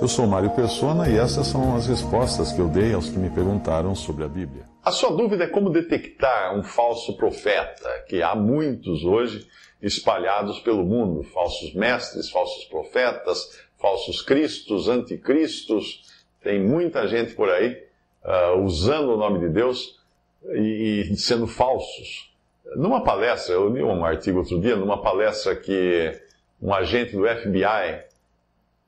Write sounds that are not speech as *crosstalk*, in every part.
Eu sou Mário Persona e essas são as respostas que eu dei aos que me perguntaram sobre a Bíblia. A sua dúvida é como detectar um falso profeta, que há muitos hoje espalhados pelo mundo, falsos mestres, falsos profetas, falsos cristos, anticristos, tem muita gente por aí uh, usando o nome de Deus e, e, sendo falsos. Numa palestra, eu li um artigo outro dia, numa palestra que um agente do FBI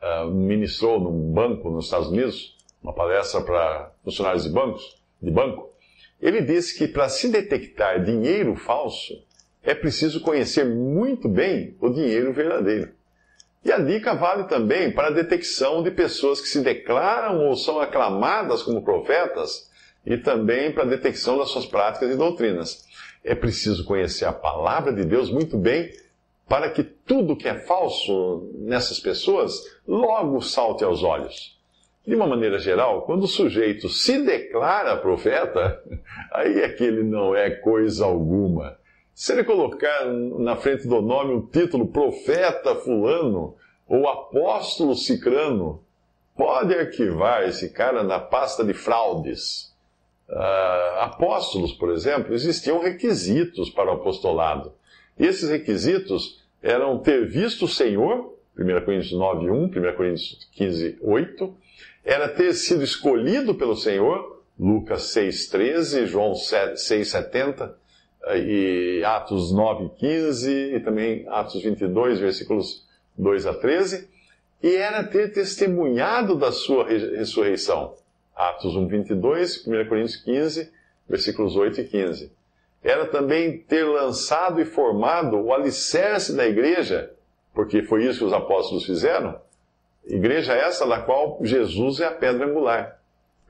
ah, ministrou num banco nos Estados Unidos, uma palestra para funcionários de bancos, de banco, ele disse que para se detectar dinheiro falso, é preciso conhecer muito bem o dinheiro verdadeiro. E a dica vale também para a detecção de pessoas que se declaram ou são aclamadas como profetas e também para a detecção das suas práticas e doutrinas. É preciso conhecer a palavra de Deus muito bem para que tudo que é falso nessas pessoas logo salte aos olhos. De uma maneira geral, quando o sujeito se declara profeta, *laughs* aí é que ele não é coisa alguma. Se ele colocar na frente do nome o título profeta fulano ou apóstolo cicrano, pode arquivar esse cara na pasta de fraudes. Uh, apóstolos, por exemplo, existiam requisitos para o apostolado. Esses requisitos eram ter visto o Senhor, 1 Coríntios 9, 1, 1 Coríntios 15, 8, era ter sido escolhido pelo Senhor, Lucas 6, 13, João 6, 70, e Atos 9, 15 e também Atos 22, versículos 2 a 13, e era ter testemunhado da sua ressurreição. Atos 1, 22, 1 Coríntios 15, versículos 8 e 15. Era também ter lançado e formado o alicerce da igreja, porque foi isso que os apóstolos fizeram. Igreja essa da qual Jesus é a pedra angular.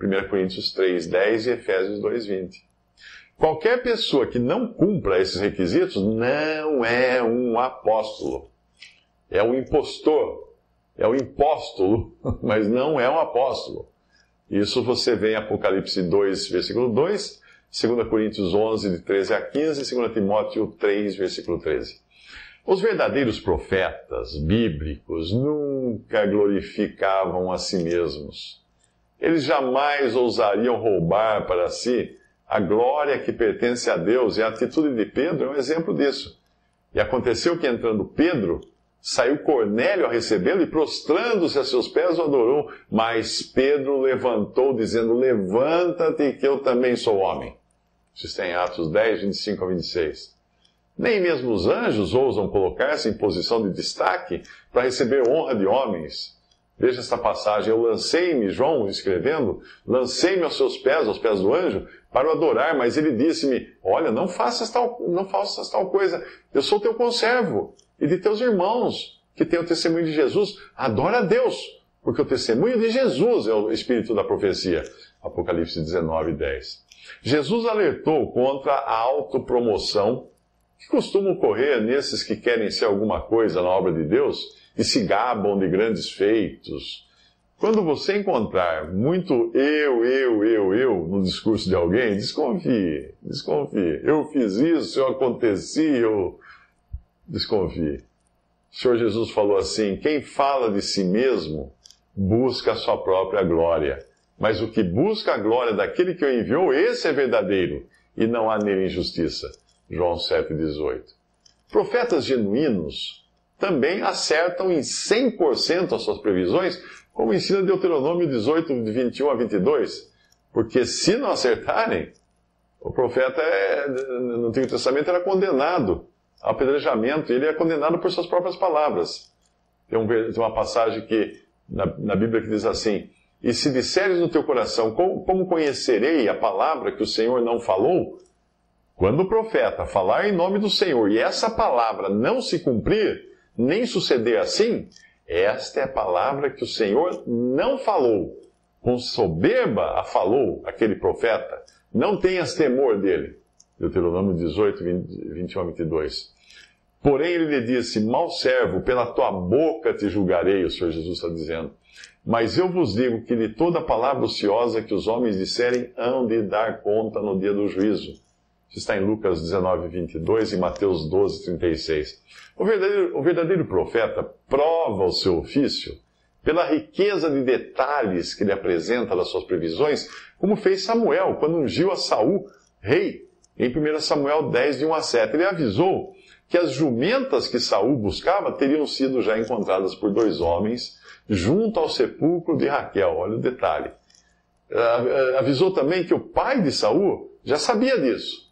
1 Coríntios 3, 10 e Efésios 2, 20. Qualquer pessoa que não cumpra esses requisitos não é um apóstolo. É um impostor. É um impóstolo, *laughs* mas não é um apóstolo. Isso você vê em Apocalipse 2, versículo 2, 2 Coríntios 11, de 13 a 15, 2 Timóteo 3, versículo 13. Os verdadeiros profetas bíblicos nunca glorificavam a si mesmos. Eles jamais ousariam roubar para si a glória que pertence a Deus, e a atitude de Pedro é um exemplo disso. E aconteceu que entrando Pedro, saiu Cornélio a recebê-lo e prostrando-se a seus pés o adorou. Mas Pedro levantou, dizendo: Levanta-te, que eu também sou homem. Isso está em Atos 10, 25 a 26. Nem mesmo os anjos ousam colocar-se em posição de destaque para receber honra de homens. Veja esta passagem. Eu lancei-me, João escrevendo, lancei-me aos seus pés, aos pés do anjo, para o adorar, mas ele disse-me: Olha, não faças tal, não faças tal coisa. Eu sou teu conservo e de teus irmãos que têm o testemunho de Jesus. Adora a Deus, porque o testemunho de Jesus é o espírito da profecia. Apocalipse 19, 10. Jesus alertou contra a autopromoção que costuma ocorrer nesses que querem ser alguma coisa na obra de Deus e se gabam de grandes feitos. Quando você encontrar muito eu, eu, eu, eu no discurso de alguém, desconfie, desconfie. Eu fiz isso, eu aconteci, eu. Desconfie. O Senhor Jesus falou assim: quem fala de si mesmo busca a sua própria glória. Mas o que busca a glória daquele que o enviou, esse é verdadeiro, e não há nele injustiça. João 7,18. Profetas genuínos também acertam em 100% as suas previsões, como ensina Deuteronômio 18, de 21 a 22. Porque se não acertarem, o profeta é, no Antigo Testamento era condenado apedrejamento, ele é condenado por suas próprias palavras. Tem, um, tem uma passagem que, na, na, Bíblia que diz assim: E se disseres no teu coração, como, como conhecerei a palavra que o Senhor não falou? Quando o profeta falar em nome do Senhor e essa palavra não se cumprir, nem suceder assim, esta é a palavra que o Senhor não falou. Com soberba a falou aquele profeta. Não tenhas temor dele. Deuteronômio 18, 20, 21 a 22. Porém ele lhe disse: Mal servo, pela tua boca te julgarei, o Senhor Jesus está dizendo. Mas eu vos digo que de toda palavra ociosa que os homens disserem, hão de dar conta no dia do juízo isso está em Lucas 19, 22 e Mateus 12, 36. O verdadeiro, o verdadeiro profeta prova o seu ofício pela riqueza de detalhes que ele apresenta das suas previsões, como fez Samuel quando ungiu a Saul rei em 1 Samuel 10, de 1 a 7. Ele avisou que as jumentas que Saul buscava teriam sido já encontradas por dois homens junto ao sepulcro de Raquel. Olha o detalhe. Avisou também que o pai de Saul já sabia disso.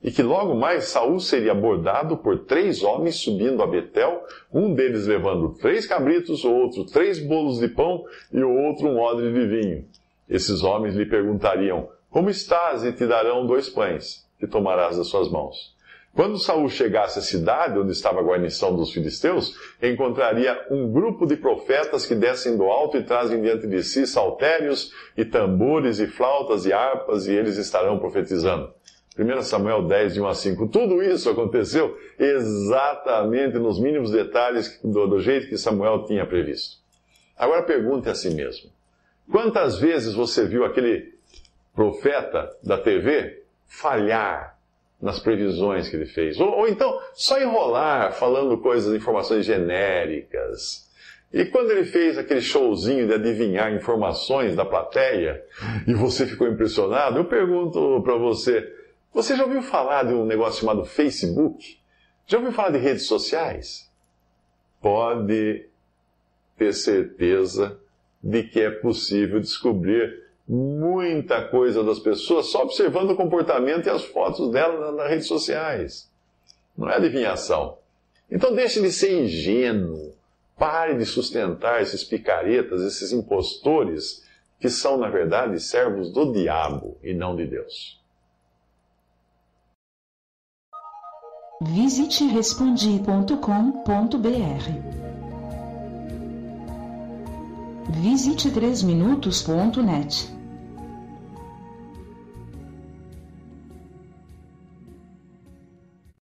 E que logo mais Saul seria abordado por três homens subindo a Betel, um deles levando três cabritos, o outro três bolos de pão e o outro um odre de vinho. Esses homens lhe perguntariam: Como estás? E te darão dois pães, que tomarás das suas mãos. Quando Saul chegasse à cidade onde estava a guarnição dos filisteus, encontraria um grupo de profetas que descem do alto e trazem diante de si saltérios e tambores e flautas e harpas, e eles estarão profetizando. 1 Samuel 10, de 1 a 5. Tudo isso aconteceu exatamente nos mínimos detalhes do, do jeito que Samuel tinha previsto. Agora pergunte a si mesmo: quantas vezes você viu aquele profeta da TV falhar nas previsões que ele fez. Ou, ou, então, só enrolar falando coisas, informações genéricas. E quando ele fez aquele showzinho de adivinhar informações da plateia, e você ficou impressionado, eu pergunto para você: você já ouviu falar de um negócio chamado Facebook? Já ouviu falar de redes sociais? Pode ter certeza de que é possível descobrir muita coisa das pessoas só observando o comportamento e as fotos dela nas redes sociais. Não é adivinhação. Então deixe de ser ingênuo. Pare de sustentar esses picaretas, esses impostores, que são, na verdade, servos do diabo e não de Deus. Visite respondi.com.br. Visite 3minutos.net.